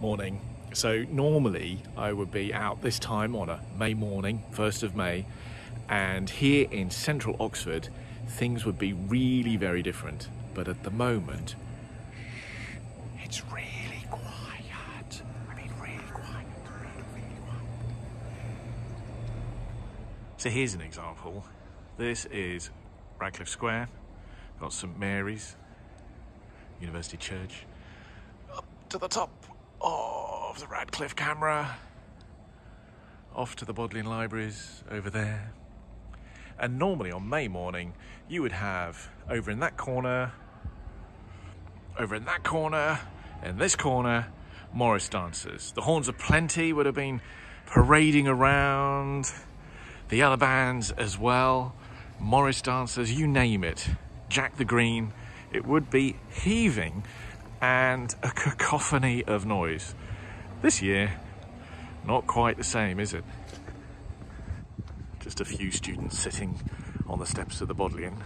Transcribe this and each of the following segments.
Morning. So normally I would be out this time on a May morning, 1st of May, and here in central Oxford, things would be really very different. But at the moment, it's really quiet. I mean, really quiet, really, really quiet. So here's an example. This is Radcliffe Square. Got St Mary's, University Church. Up to the top of the Radcliffe camera. Off to the Bodleian Libraries over there. And normally on May morning, you would have over in that corner, over in that corner, in this corner, Morris dancers. The Horns of Plenty would have been parading around, the other bands as well, Morris dancers, you name it. Jack the Green, it would be heaving and a cacophony of noise. This year, not quite the same, is it? Just a few students sitting on the steps of the Bodleian.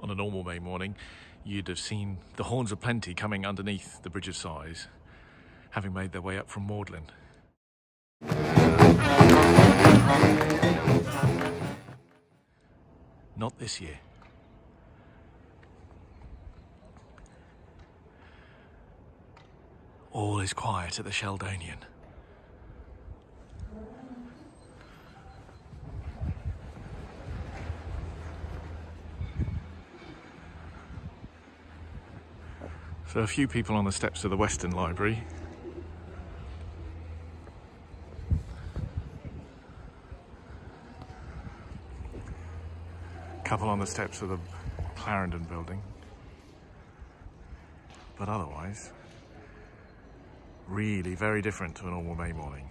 On a normal May morning, you'd have seen the Horns of Plenty coming underneath the Bridge of Sighs, having made their way up from Magdalen. Not this year. All is quiet at the Sheldonian. So a few people on the steps of the Weston Library. A couple on the steps of the Clarendon building. But otherwise, really very different to a normal May morning.